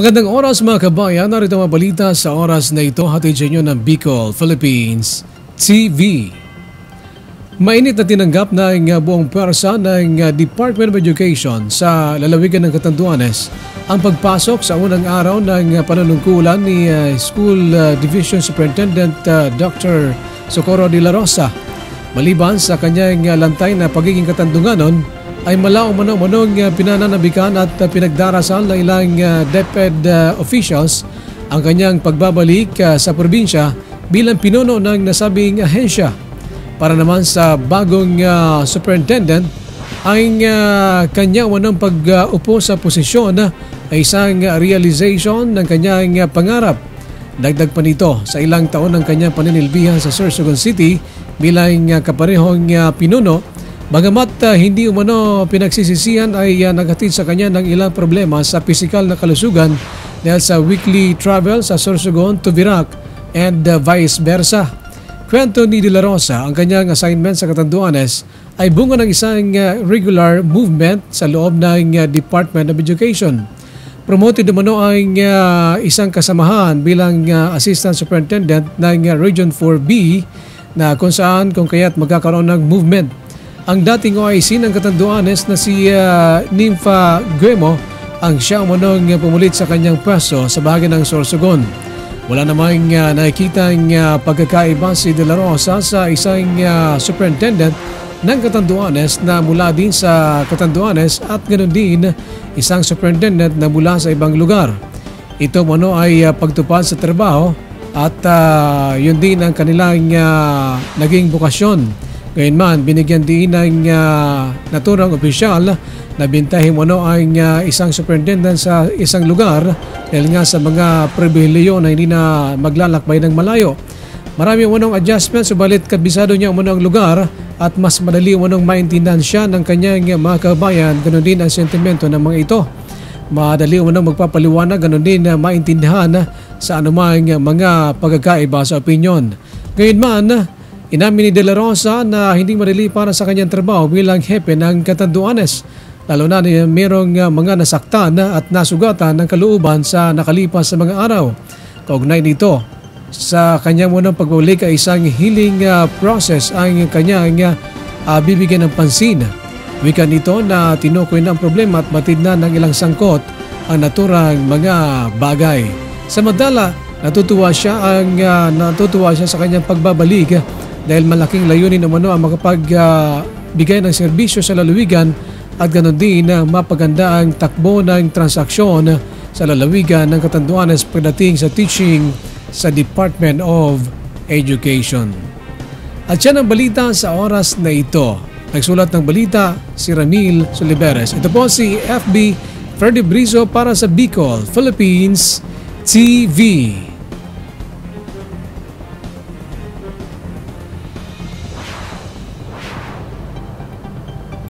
Magandang oras mga kabayan, narito mga balita sa oras na ito hatid sa inyo ng Bicol, Philippines TV. Mainit na tinanggap ng uh, buong pwersa ng uh, Department of Education sa lalawigan ng Catanduanes ang pagpasok sa unang araw ng uh, panunungkulan ni School Division Superintendent Dr. Socorro de la Rosa. Maliban sa kanyang lantay na pagiging katandunganon, ay malao manong pinananabikan at pinagdarasal ng ilang DepEd officials ang kanyang pagbabalik sa probinsya bilang pinuno ng nasabing ahensya. Para naman sa bagong uh, superintendent, ang uh, kanya wanang pag-upo sa posisyon ay isang realization ng kanyang pangarap. Dagdag pa nito sa ilang taon ng kanyang paninilbihan sa Sorsogon City bilang kaparehong pinuno, bagamat uh, hindi umano pinagsisisihan ay uh, naghatid sa kanya ng ilang problema sa pisikal na kalusugan dahil sa weekly travel sa Sorsogon to Virac and uh, vice versa. Kwento ni De La Rosa, ang kanyang assignment sa Catanduanes ay bunga ng isang uh, regular movement sa loob ng uh, Department of Education. Promoted umano ang uh, isang kasamahan bilang Assistant Superintendent ng Region 4B na kung saan kung kaya't magkakaroon ng movement. Ang dating OIC ng Catanduanes na si uh, Nympha Guemo ang siya umunong pumulit sa kanyang pwesto sa bahagi ng Sorsogon. Wala namang uh, nakikita ang uh, pagkakaiba si De La Rosa sa isang uh, superintendent ng Catanduanes na mula din sa Catanduanes at ganoon din isang superintendent na mula sa ibang lugar. Ito mano ay uh, pagtupad sa trabaho at uh, yun din ang kanilang uh, naging bukasyon. Gayunman, binigyan din ng uh, naturang opisyal na bintahin mo no ang uh, isang superintendent sa isang lugar dahil nga sa mga pribileyo na hindi na maglalakbay ng malayo. Marami umunong adjustment subalit kabisado niya umunong ang lugar at mas madali umunong maintindihan siya ng kanyang mga kabayan. Ganon din ang sentimento ng mga ito. Madali umunong magpapaliwanag, ganon din na maintindihan sa anumang mga pagkakaiba sa opinion. Gayunman, inamin ni De La Rosa na hindi madali para sa kanyang trabaho bilang hepe ng Catanduanes lalo na na mayroong uh, mga nasaktan at nasugatan ng kalooban sa nakalipas sa mga araw. Kaugnay nito, sa kanya munang pagbalik ay isang healing uh, process ang kanyang uh, bibigyan ng pansin. Wika nito na tinukoy ng problema at matid na ng ilang sangkot ang naturang mga bagay. Sa madala, natutuwa siya ang natutuwa siya sa kanyang pagbabalik dahil malaking layunin umano ang makapagbigay uh, ng serbisyo sa lalawigan at ganoon din na mapaganda ang takbo ng transaksyon sa lalawigan ng Katanduanes pagdating sa teaching sa Department of Education. At yan ang balita sa oras na ito. Nagsulat ng balita si Ramil Soliveres. Ito po si FB Freddy Brizo para sa Bicol, Philippines TV.